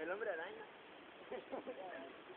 El hombre araña.